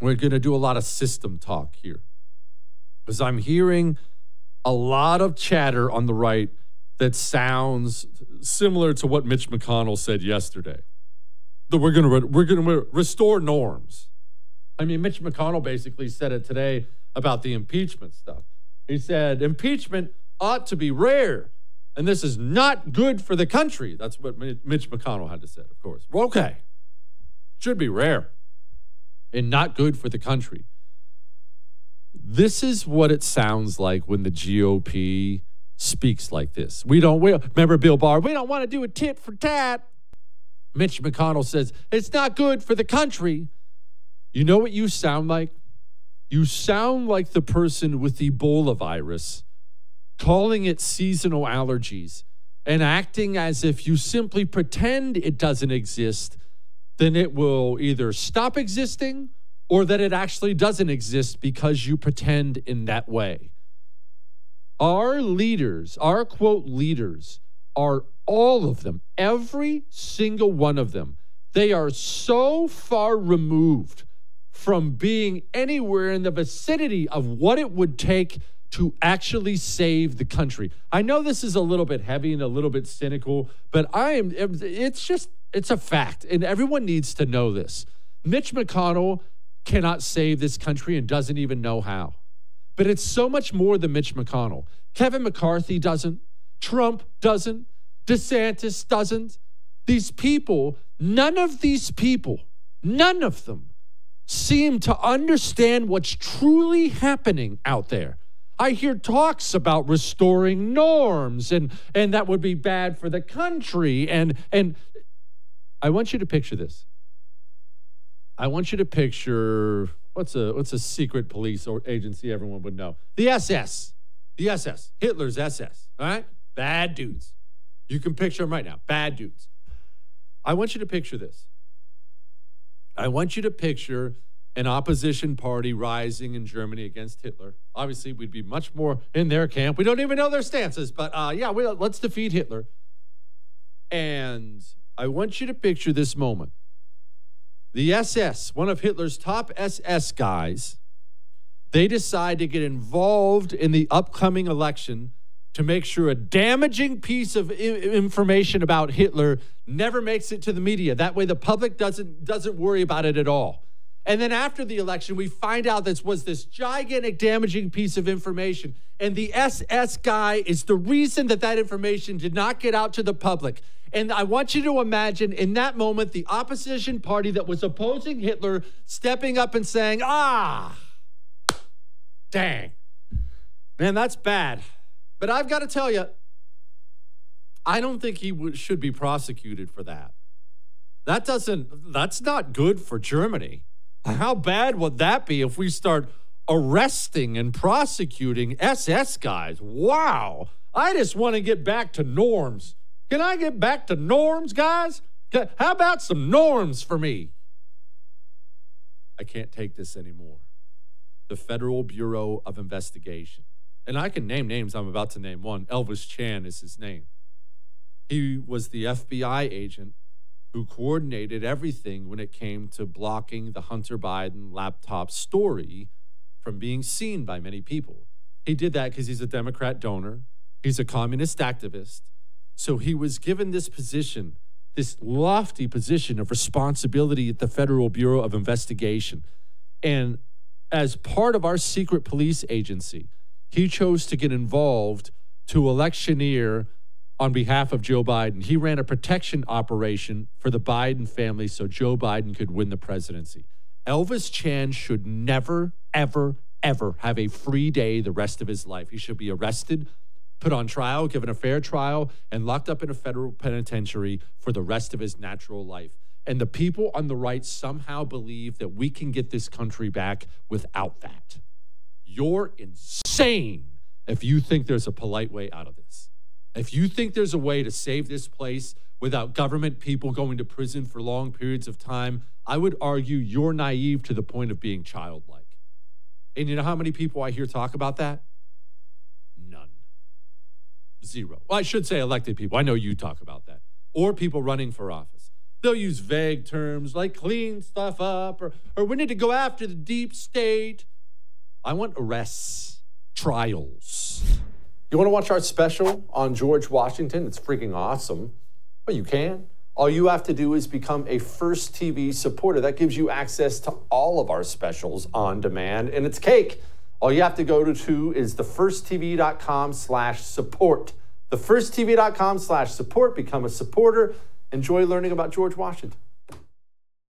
We're going to do a lot of system talk here because I'm hearing a lot of chatter on the right that sounds similar to what Mitch McConnell said yesterday. That we're going to re- we're going to re- restore norms. I mean, Mitch McConnell basically said it today about the impeachment stuff. He said impeachment ought to be rare, and this is not good for the country. That's what Mitch McConnell had to say, of course. Okay, should be rare and not good for the country. This is what it sounds like when the GOP speaks like this. We don't, we, remember Bill Barr, we don't want to do a tit for tat. Mitch McConnell says, it's not good for the country. You know what you sound like? You sound like the person with the Ebola virus, calling it seasonal allergies and acting as if you simply pretend it doesn't exist, then it will either stop existing or that it actually doesn't exist because you pretend in that way. Our leaders, our quote leaders, are all of them, every single one of them. They are so far removed from being anywhere in the vicinity of what it would take to actually save the country. I know this is a little bit heavy and a little bit cynical, but I am it's just it's a fact and everyone needs to know this. Mitch McConnell cannot save this country and doesn't even know how. But it's so much more than Mitch McConnell. Kevin McCarthy doesn't, Trump doesn't, DeSantis doesn't. These people, none of these people, none of them seem to understand what's truly happening out there. I hear talks about restoring norms and and that would be bad for the country and and I want you to picture this. I want you to picture what's a what's a secret police or agency everyone would know? The SS. The SS. Hitler's SS, all right? Bad dudes. You can picture them right now. Bad dudes. I want you to picture this. I want you to picture an opposition party rising in Germany against Hitler. Obviously, we'd be much more in their camp. We don't even know their stances, but uh, yeah, we, let's defeat Hitler. And I want you to picture this moment. The SS, one of Hitler's top SS guys, they decide to get involved in the upcoming election to make sure a damaging piece of information about Hitler never makes it to the media. That way the public doesn't doesn't worry about it at all. And then after the election, we find out this was this gigantic damaging piece of information. And the SS guy is the reason that that information did not get out to the public. And I want you to imagine in that moment the opposition party that was opposing Hitler stepping up and saying, ah, dang, man, that's bad. But I've got to tell you, I don't think he should be prosecuted for that. That doesn't, that's not good for Germany. How bad would that be if we start arresting and prosecuting SS guys? Wow. I just want to get back to norms. Can I get back to norms, guys? How about some norms for me? I can't take this anymore. The Federal Bureau of Investigation and I can name names. I'm about to name one. Elvis Chan is his name. He was the FBI agent who coordinated everything when it came to blocking the Hunter Biden laptop story from being seen by many people. He did that because he's a Democrat donor, he's a communist activist. So he was given this position, this lofty position of responsibility at the Federal Bureau of Investigation. And as part of our secret police agency, he chose to get involved to electioneer on behalf of Joe Biden. He ran a protection operation for the Biden family so Joe Biden could win the presidency. Elvis Chan should never, ever, ever have a free day the rest of his life. He should be arrested, put on trial, given a fair trial, and locked up in a federal penitentiary for the rest of his natural life. And the people on the right somehow believe that we can get this country back without that. You're insane if you think there's a polite way out of this. If you think there's a way to save this place without government people going to prison for long periods of time, I would argue you're naive to the point of being childlike. And you know how many people I hear talk about that? None. Zero. Well, I should say elected people. I know you talk about that. Or people running for office. They'll use vague terms like clean stuff up or, or we need to go after the deep state. I want arrests, trials. You want to watch our special on George Washington? It's freaking awesome. Well, you can. All you have to do is become a First TV supporter. That gives you access to all of our specials on demand, and it's cake. All you have to go to is thefirsttv.com slash support. Thefirsttv.com slash support. Become a supporter. Enjoy learning about George Washington.